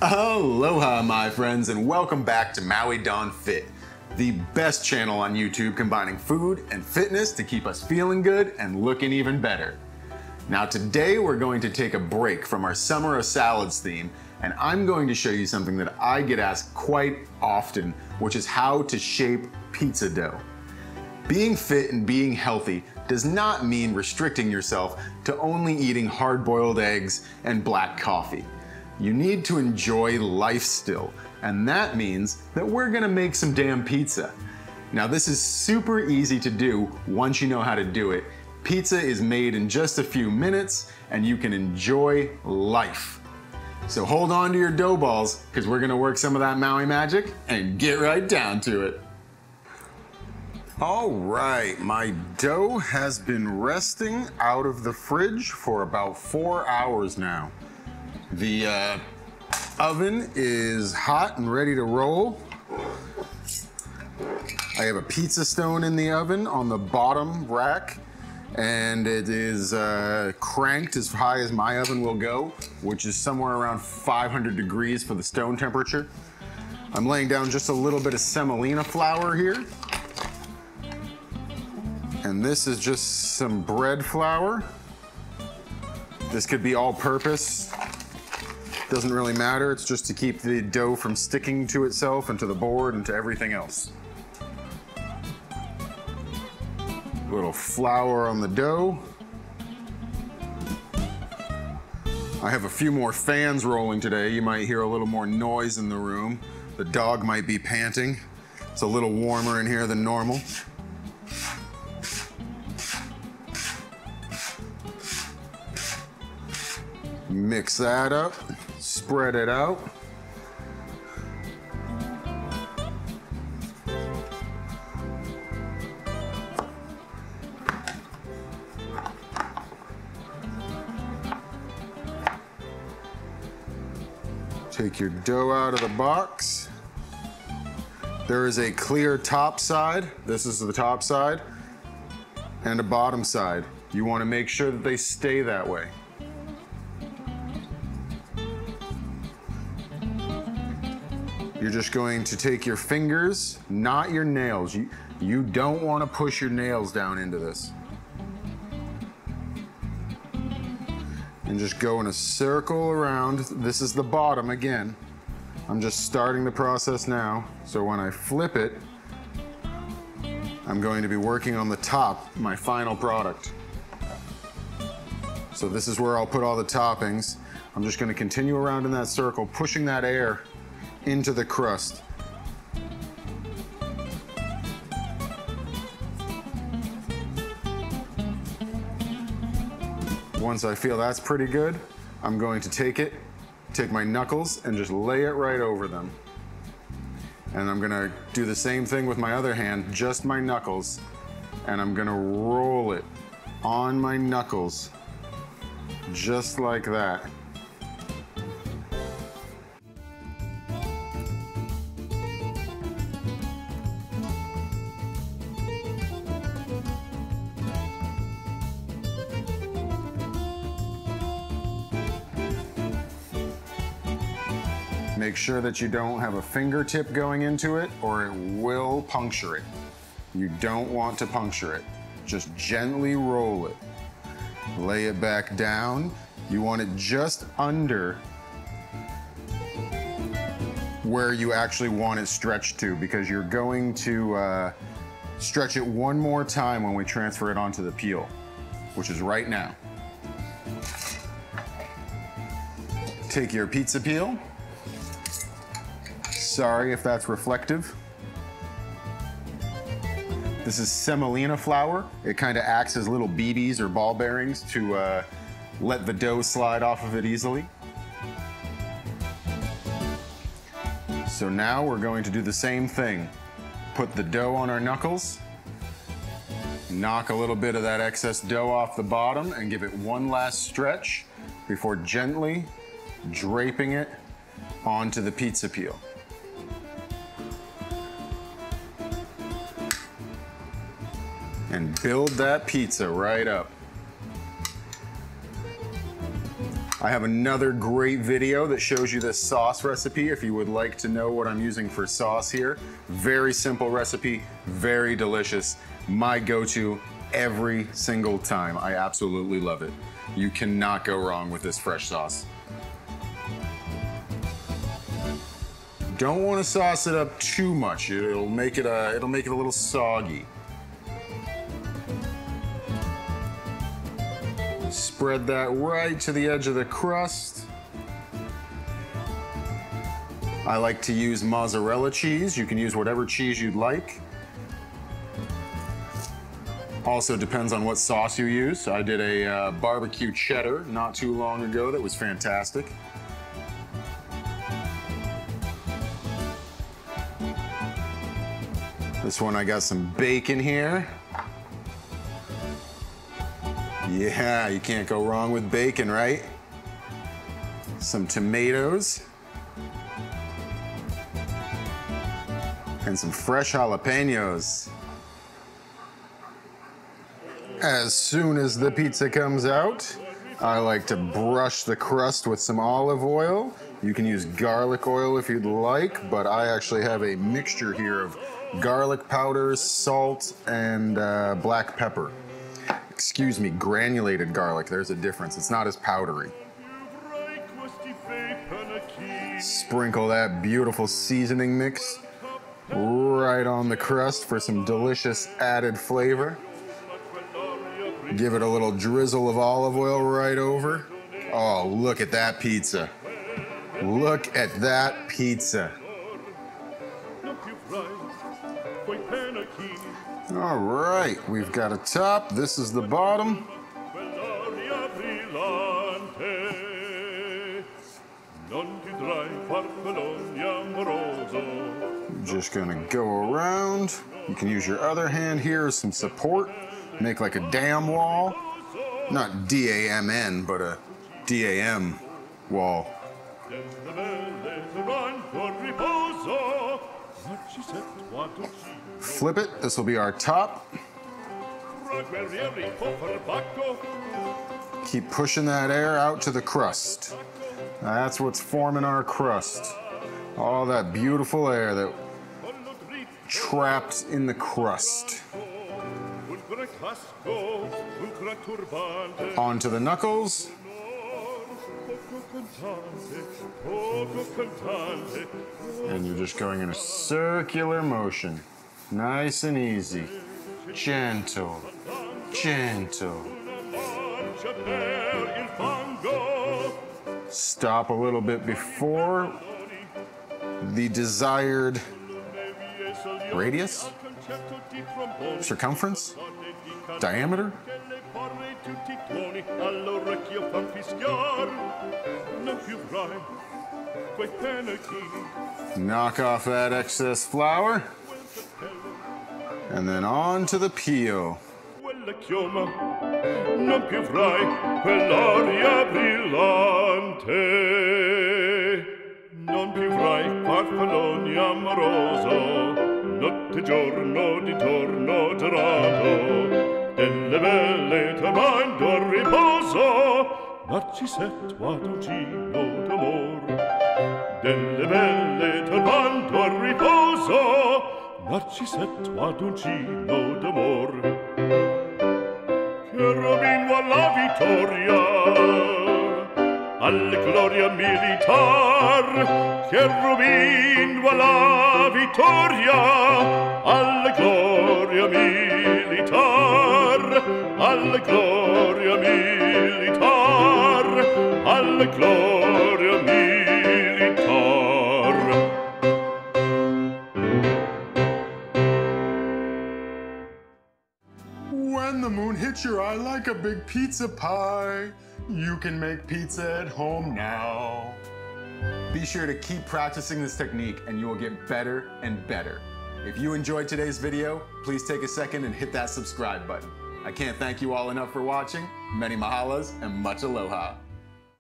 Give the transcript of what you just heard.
Aloha, my friends, and welcome back to Maui Don Fit, the best channel on YouTube combining food and fitness to keep us feeling good and looking even better. Now, today we're going to take a break from our Summer of Salads theme, and I'm going to show you something that I get asked quite often, which is how to shape pizza dough. Being fit and being healthy does not mean restricting yourself to only eating hard boiled eggs and black coffee. You need to enjoy life still, and that means that we're gonna make some damn pizza. Now, this is super easy to do once you know how to do it. Pizza is made in just a few minutes, and you can enjoy life. So hold on to your dough balls, because we're gonna work some of that Maui magic and get right down to it. All right, my dough has been resting out of the fridge for about four hours now. The uh, oven is hot and ready to roll. I have a pizza stone in the oven on the bottom rack and it is uh, cranked as high as my oven will go, which is somewhere around 500 degrees for the stone temperature. I'm laying down just a little bit of semolina flour here. And this is just some bread flour. This could be all purpose. Doesn't really matter, it's just to keep the dough from sticking to itself and to the board and to everything else. A little flour on the dough. I have a few more fans rolling today. You might hear a little more noise in the room. The dog might be panting. It's a little warmer in here than normal. Mix that up spread it out. Take your dough out of the box. There is a clear top side. This is the top side and a bottom side. You want to make sure that they stay that way. You're just going to take your fingers, not your nails. You, you don't want to push your nails down into this. And just go in a circle around. This is the bottom again. I'm just starting the process now. So when I flip it, I'm going to be working on the top, my final product. So this is where I'll put all the toppings. I'm just gonna continue around in that circle, pushing that air into the crust. Once I feel that's pretty good, I'm going to take it, take my knuckles and just lay it right over them. And I'm gonna do the same thing with my other hand, just my knuckles, and I'm gonna roll it on my knuckles, just like that. Make sure that you don't have a fingertip going into it or it will puncture it. You don't want to puncture it. Just gently roll it. Lay it back down. You want it just under where you actually want it stretched to because you're going to uh, stretch it one more time when we transfer it onto the peel, which is right now. Take your pizza peel, Sorry if that's reflective. This is semolina flour. It kind of acts as little BBs or ball bearings to uh, let the dough slide off of it easily. So now we're going to do the same thing. Put the dough on our knuckles, knock a little bit of that excess dough off the bottom and give it one last stretch before gently draping it onto the pizza peel. And build that pizza right up. I have another great video that shows you this sauce recipe if you would like to know what I'm using for sauce here. Very simple recipe, very delicious. My go-to every single time. I absolutely love it. You cannot go wrong with this fresh sauce. Don't want to sauce it up too much. It'll make it a, it'll make it a little soggy. Spread that right to the edge of the crust. I like to use mozzarella cheese. You can use whatever cheese you'd like. Also depends on what sauce you use. I did a uh, barbecue cheddar not too long ago that was fantastic. This one I got some bacon here. Yeah, you can't go wrong with bacon, right? Some tomatoes. And some fresh jalapenos. As soon as the pizza comes out, I like to brush the crust with some olive oil. You can use garlic oil if you'd like, but I actually have a mixture here of garlic powder, salt, and uh, black pepper. Excuse me, granulated garlic. There's a difference. It's not as powdery. Sprinkle that beautiful seasoning mix right on the crust for some delicious added flavor. Give it a little drizzle of olive oil right over. Oh, look at that pizza. Look at that pizza. All right, we've got a top. This is the bottom. Just gonna go around. You can use your other hand here as some support. Make like a dam wall. Not D-A-M-N, but a D-A-M wall. Flip it, this will be our top. Keep pushing that air out to the crust. That's what's forming our crust. All that beautiful air that trapped in the crust. Onto the knuckles. And you're just going in a circular motion. Nice and easy. Gentle. Gentle. Stop a little bit before the desired radius, circumference, diameter. Knock off that excess flour. And then on to the peel. Non più quell'aria brillante Non più farfalloni amoroso Notte giorno accise tua dugino d'amor. Delle belle turbando al riposo narcisse tua dugino d'amor. Che rovino alla vittoria alla gloria militar. Che rovino alla vittoria alla gloria militar. Alla gloria militar Alla gloria militar When the moon hits your eye like a big pizza pie, you can make pizza at home now. Be sure to keep practicing this technique and you will get better and better. If you enjoyed today's video, please take a second and hit that subscribe button. I can't thank you all enough for watching. Many mahalos and much aloha.